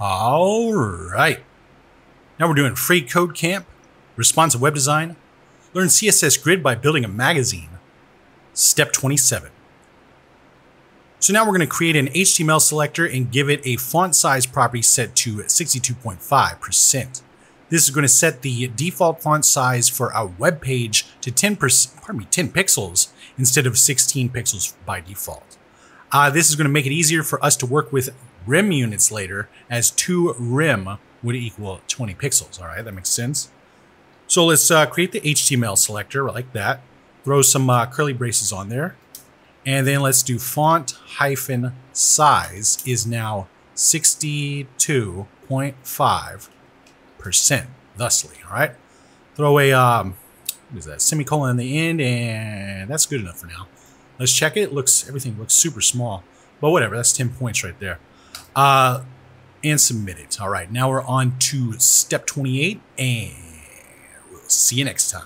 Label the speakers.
Speaker 1: All right. Now we're doing freeCodeCamp, responsive web design, learn CSS grid by building a magazine. Step 27. So now we're going to create an HTML selector and give it a font size property set to 62.5%. This is going to set the default font size for our web page to 10 pardon me, 10 pixels instead of 16 pixels by default. Uh, this is going to make it easier for us to work with rem units later, as 2 rem would equal 20 pixels. All right, that makes sense. So let's uh, create the HTML selector like that. Throw some uh, curly braces on there. And then let's do font hyphen size is now 62.5 percent thusly. All right. Throw a um, what is that semicolon in the end, and that's good enough for now. Let's check it. Looks everything looks super small, but whatever. That's 10 points right there. Uh, and submit it. All right. Now we're on to step 28, and we'll see you next time.